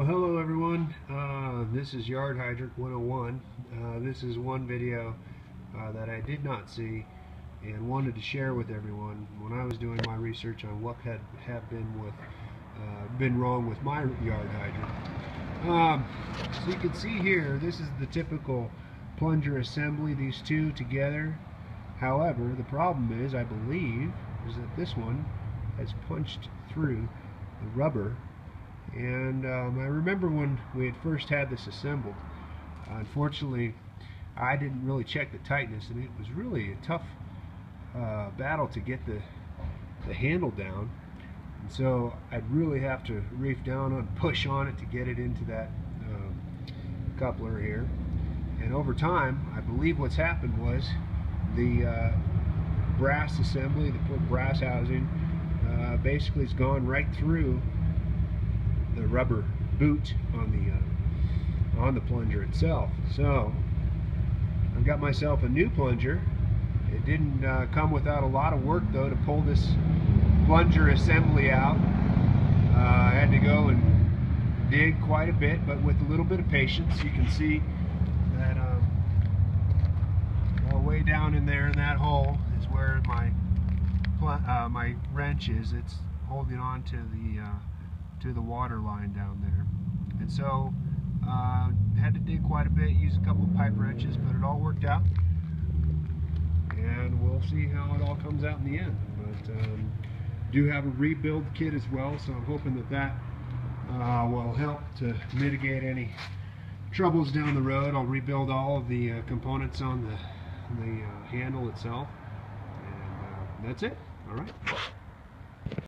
Well, hello everyone. Uh, this is Yard Hydrant 101. Uh, this is one video uh, that I did not see and wanted to share with everyone when I was doing my research on what had have been with uh, been wrong with my yard hydrant. Um, so you can see here, this is the typical plunger assembly. These two together. However, the problem is, I believe, is that this one has punched through the rubber and um, I remember when we had first had this assembled unfortunately I didn't really check the tightness and it was really a tough uh, battle to get the the handle down. And so I'd really have to reef down and push on it to get it into that um, coupler here. And over time I believe what's happened was the uh, brass assembly the brass housing uh, basically has gone right through the rubber boot on the uh, on the plunger itself. So I've got myself a new plunger. It didn't uh, come without a lot of work though to pull this plunger assembly out. Uh, I had to go and dig quite a bit, but with a little bit of patience, you can see that um, well, way down in there in that hole is where my uh, my wrench is. It's holding on to the uh, to the water line down there. And so uh, had to dig quite a bit, use a couple of pipe wrenches, but it all worked out. And we'll see how it all comes out in the end. But um, do have a rebuild kit as well, so I'm hoping that that uh, will help to mitigate any troubles down the road. I'll rebuild all of the uh, components on the, the uh, handle itself. And uh, that's it. All right.